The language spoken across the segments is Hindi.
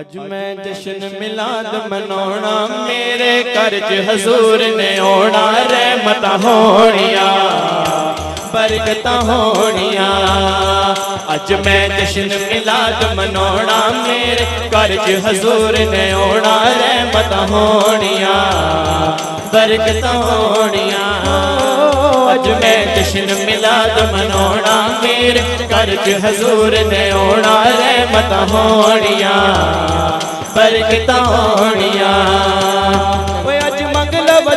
ਅੱਜ ਮੈਂ ਜਸ਼ਨ ਮਿਲਾਦ ਮਨਾਉਣਾ ਮੇਰੇ ਘਰ 'ਚ ਹਜ਼ੂਰ ਨੇ ਆਉਣਾ ਰਹਿਮਤਾਂ ਹੋਣੀਆਂ। ਬਰਕਤਾਂ ਹੋਣੀਆਂ। ਅੱਜ ਮੈਂ ਜਸ਼ਨ ਮਿਲਾਦ ਮਨਾਉਣਾ ਮੇਰੇ ਘਰ 'ਚ ਹਜ਼ੂਰ ਨੇ ਆਉਣਾ ਰਹਿਮਤਾਂ ਹੋਣੀਆਂ ਬਰਕਤਾਂ ਹੋਣੀਆਂ। अज मैं जश्न मिलाद मनोना मेरे कर्ज हजूर ने ओना रहमत होनिया बरकत होनिया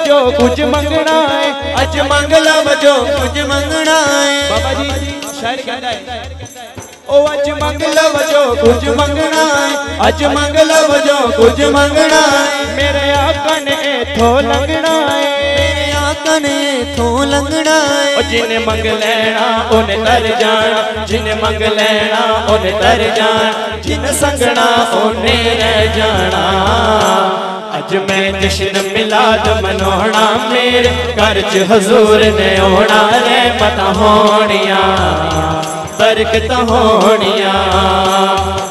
जो कुछ मंगना है अज मंगलब जो कुछ मंगना है, ओ अज मंगलब जो कुछ मंगना है अज मंगलब जो कुछ मंगना है मेरे आका थो लगना है ने थो लंघना जिन्हें मंग लेना, उन्हें तर जाना। जिन्हें मंग लेना, उन्हें तर जाना। जिन संगना उन्हें रह जाना। अज मैं जश्न मिलाद मनोना मेरे घर च हजूर ने होना रहमत होनिया बरकत होनिया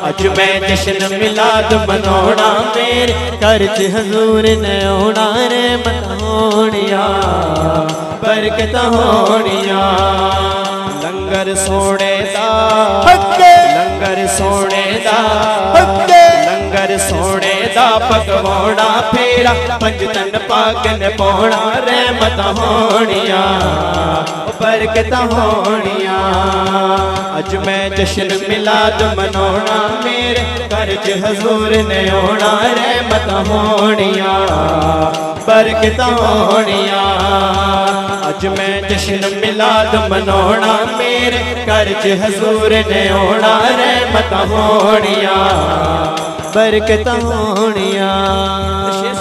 ਅੱਜ ਮੈਂ ਜਸ਼ਨ ਮਿਲਾਦ ਮਨਾਉਣਾ ਮੇਰੇ ਘਰ 'ਚ ਹਜ਼ੂਰ ਨੇ ਆਉਣਾ ਰਹਿਮਤਾਂ ਹੋਣੀਆਂ ਬਰਕਤਾਂ ਹੋਣੀਆਂ। ਲੰਗਰ ਸੋਹਣੇ ਦਾ ਲੰਗਰ ਸੋਹਣੇ ਦਾ ਲੰਗਰ ਸੋਹਣੇ ਦਾ ਪਕਵਾਉਣਾ ਫੇਰਾ ਪੰਜ ਤਨ ਪਾਕ ਨੇ ਪਾਉਣਾ ਰਹਿਮਤਾਂ ਹੋਣੀਆਂ ਬਰਕਤਾਂ ਹੋਣੀਆਂ। ਅੱਜ ਮੈਂ जश्न मिलाद मनोना मेरे। घर च हजूर ने आना रहमत होनिया बरकत होनिया अज मैं जश्न मिला तो मनोना मेरे। घर च हजूर ने आना रहमत होनिया बरकत होनिया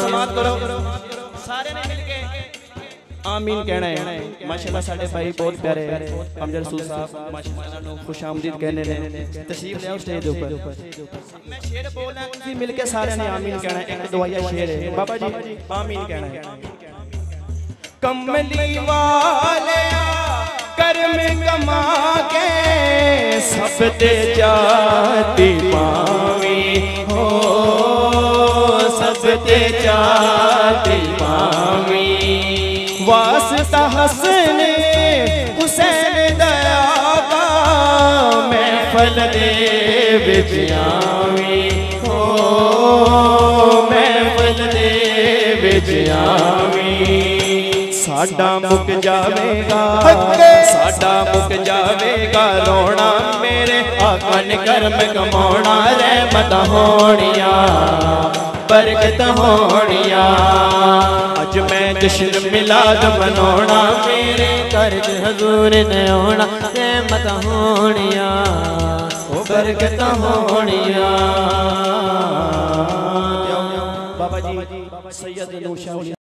समाप्त करो। सारे मिलके आमीन कहना है। माशाल्लाह साढ़े भाई बहुत प्यारे अमजद सूद साहब माशाल्लाह खुशामदीद कहने ने तशरीफ़ ले स्टेज ऊपर। मैं शेर बोलना किसी मिलके सारे ने आमीन कहना है। एक दुआया शेर है। बाबा जी आमीन कहना है। कमली वाले कर कमा के सब दे जाती। हंसता हंसने हुसैन दयाबा महफल दे विच आवी हो, महफल दे विच आवी ਸਾਡਾ ਮੁੱਕ ਜਾਵੇਗਾ ਸਾਡਾ ਮੁੱਕ ਜਾਵੇਗਾ ਰੋਣਾ ਮੇਰੇ ਆਕਨ ਕਰਮ ਕਮਾਉਣਾ ਰਹਿਮਤ ਹੋਣੀਆਂ बरकत होनिया। अज मैं जश्न मिलाद मनोना मेरे घर च हजूर ने होना नेमत होनिया। ओ बरकत होनिया। बाबा जी सैयद